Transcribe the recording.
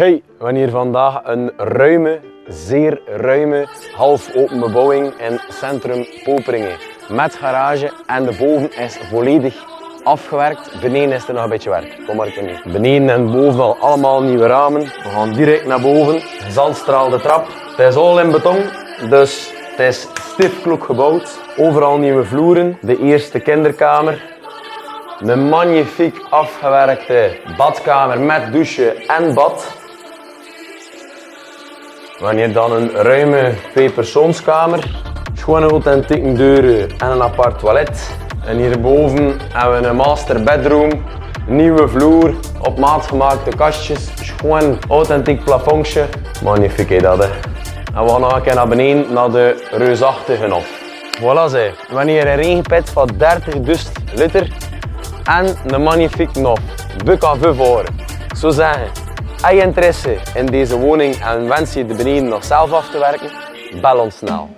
Hey, hier vandaag een ruime, zeer ruime, half open bebouwing in centrum Poperingen. Met garage en de boven is volledig afgewerkt. Beneden is er nog een beetje werk. Kom maar mee. Beneden en boven al allemaal nieuwe ramen. We gaan direct naar boven. Zandstraal de trap. Het is al in beton, dus het is stiefklok gebouwd. Overal nieuwe vloeren. De eerste kinderkamer. Een magnifiek afgewerkte badkamer met douche en bad. Wanneer dan een ruime tweepersoonskamer, schone authentieke deuren en een apart toilet. En hierboven hebben we een master bedroom, nieuwe vloer, op maat gemaakte kastjes, schoon authentiek plafondje. Magnifiek dat hè. En we gaan nog naar beneden naar de reusachtige hof. Voilà ze. Wanneer een regenput van 30 liter en een magnifiek nof. Buk aan voor. Zo zeggen. Heb je interesse in deze woning en wens je de beneden nog zelf af te werken? Bel ons snel.